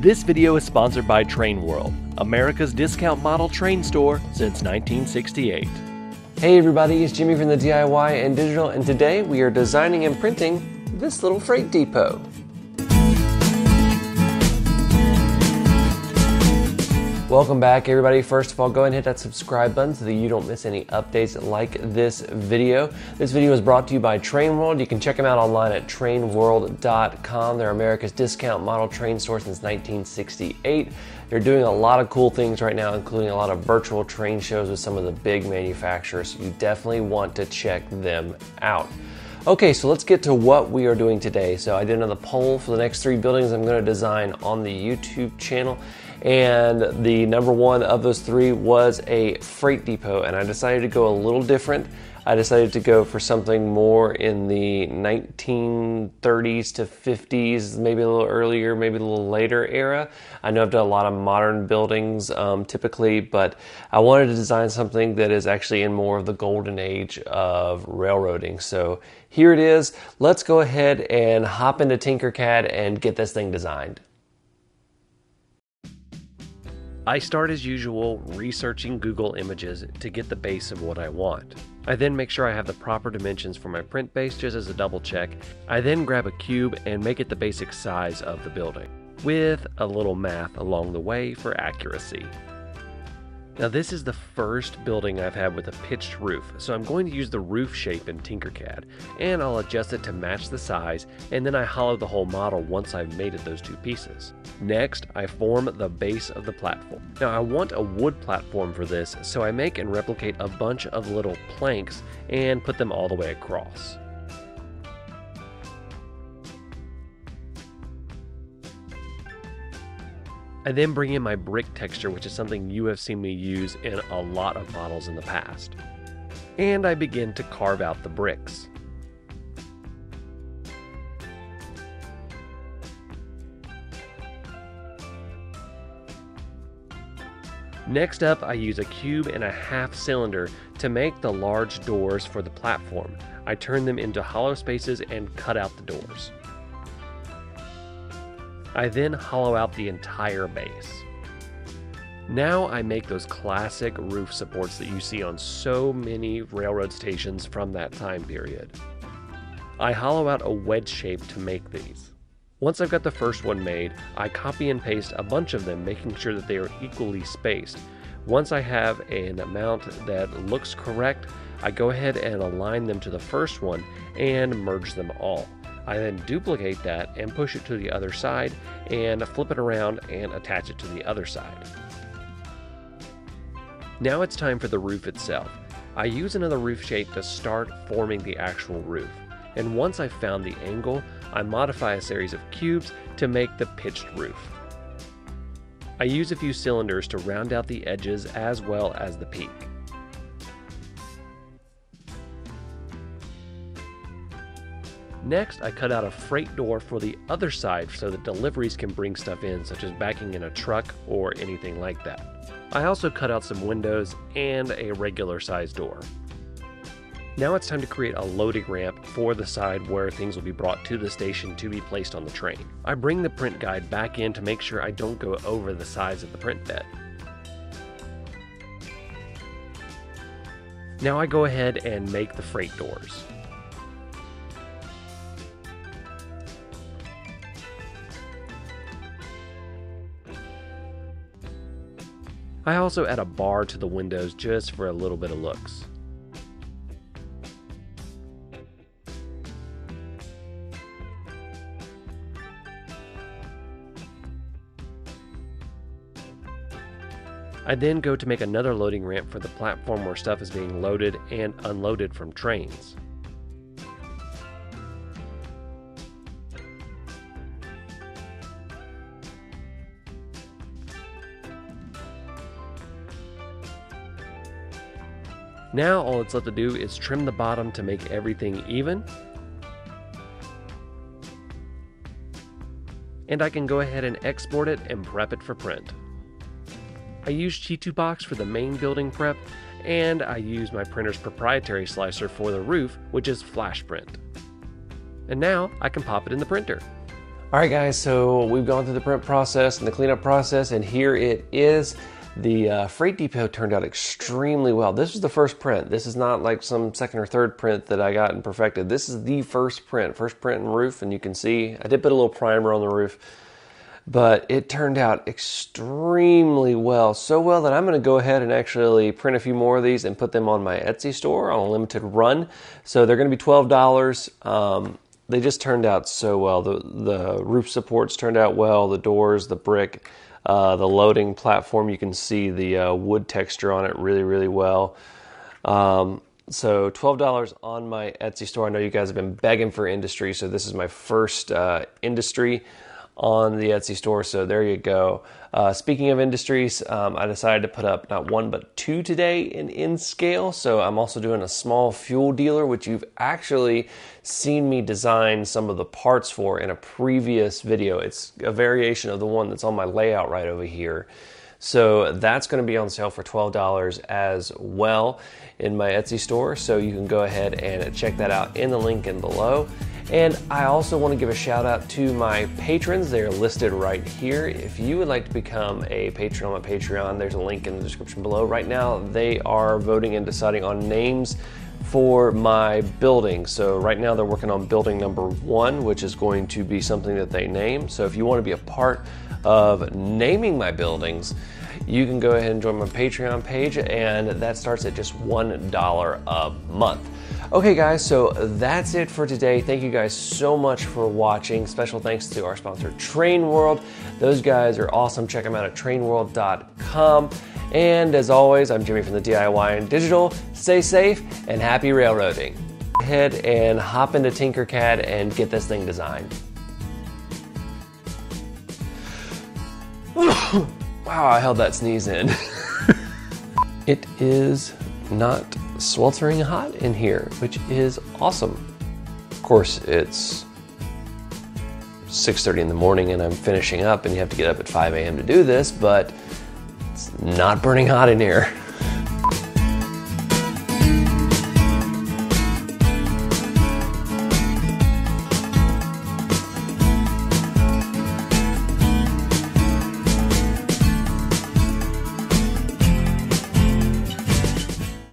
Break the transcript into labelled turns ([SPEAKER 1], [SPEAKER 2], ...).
[SPEAKER 1] This video is sponsored by Train World, America's discount model train store since 1968.
[SPEAKER 2] Hey everybody, it's Jimmy from the DIY and Digital, and today we are designing and printing this little freight depot. Welcome back everybody. First of all, go ahead and hit that subscribe button so that you don't miss any updates like this video. This video is brought to you by Train World. You can check them out online at trainworld.com. They're America's discount model train store since 1968. They're doing a lot of cool things right now, including a lot of virtual train shows with some of the big manufacturers. You definitely want to check them out. Okay, so let's get to what we are doing today. So I did another poll for the next three buildings I'm gonna design on the YouTube channel and the number one of those three was a freight depot and I decided to go a little different. I decided to go for something more in the 1930s to 50s, maybe a little earlier, maybe a little later era. I know I've done a lot of modern buildings um, typically, but I wanted to design something that is actually in more of the golden age of railroading. So here it is. Let's go ahead and hop into Tinkercad and get this thing designed.
[SPEAKER 1] I start as usual researching Google Images to get the base of what I want. I then make sure I have the proper dimensions for my print base just as a double check. I then grab a cube and make it the basic size of the building, with a little math along the way for accuracy. Now this is the first building I've had with a pitched roof, so I'm going to use the roof shape in Tinkercad, and I'll adjust it to match the size, and then I hollow the whole model once I've mated those two pieces. Next, I form the base of the platform. Now I want a wood platform for this, so I make and replicate a bunch of little planks and put them all the way across. I then bring in my brick texture, which is something you have seen me use in a lot of models in the past. And I begin to carve out the bricks. Next up, I use a cube and a half cylinder to make the large doors for the platform. I turn them into hollow spaces and cut out the doors. I then hollow out the entire base. Now I make those classic roof supports that you see on so many railroad stations from that time period. I hollow out a wedge shape to make these. Once I've got the first one made, I copy and paste a bunch of them, making sure that they are equally spaced. Once I have an amount that looks correct, I go ahead and align them to the first one and merge them all. I then duplicate that and push it to the other side and flip it around and attach it to the other side. Now it's time for the roof itself. I use another roof shape to start forming the actual roof. And once I've found the angle, I modify a series of cubes to make the pitched roof. I use a few cylinders to round out the edges as well as the peak. Next, I cut out a freight door for the other side so that deliveries can bring stuff in, such as backing in a truck or anything like that. I also cut out some windows and a regular size door. Now it's time to create a loading ramp for the side where things will be brought to the station to be placed on the train. I bring the print guide back in to make sure I don't go over the size of the print bed. Now I go ahead and make the freight doors. I also add a bar to the windows just for a little bit of looks. I then go to make another loading ramp for the platform where stuff is being loaded and unloaded from trains. Now all it's left to do is trim the bottom to make everything even. And I can go ahead and export it and prep it for print. I use Chitubox for the main building prep, and I use my printer's proprietary slicer for the roof, which is Flash Print. And now I can pop it in the printer.
[SPEAKER 2] All right, guys, so we've gone through the print process and the cleanup process, and here it is. The uh, Freight Depot turned out extremely well. This was the first print. This is not like some second or third print that I got and perfected. This is the first print, first print and roof, and you can see I did put a little primer on the roof, but it turned out extremely well. So well that I'm going to go ahead and actually print a few more of these and put them on my Etsy store on a limited run. So they're going to be $12. Um, they just turned out so well. The the roof supports turned out well. The doors, the brick, uh, the loading platform. You can see the uh, wood texture on it really really well. Um, so twelve dollars on my Etsy store. I know you guys have been begging for industry, so this is my first uh, industry on the Etsy store. So there you go. Uh, speaking of industries, um, I decided to put up not one but two today in N-Scale. So I'm also doing a small fuel dealer, which you've actually seen me design some of the parts for in a previous video. It's a variation of the one that's on my layout right over here. So that's going to be on sale for $12 as well in my Etsy store. So you can go ahead and check that out in the link in below. And I also want to give a shout out to my patrons. They are listed right here. If you would like to become a patron on my Patreon, there's a link in the description below. Right now, they are voting and deciding on names for my building. So right now they're working on building number one, which is going to be something that they name. So if you want to be a part of naming my buildings, you can go ahead and join my Patreon page, and that starts at just $1 a month. Okay, guys, so that's it for today. Thank you guys so much for watching. Special thanks to our sponsor, Train World. Those guys are awesome. Check them out at trainworld.com. And as always, I'm Jimmy from the DIY and Digital. Stay safe and happy railroading. Head and hop into Tinkercad and get this thing designed. wow, I held that sneeze in. it is not sweltering hot in here, which is awesome. Of course, it's 6.30 in the morning and I'm finishing up and you have to get up at 5 a.m. to do this, but not burning hot in here.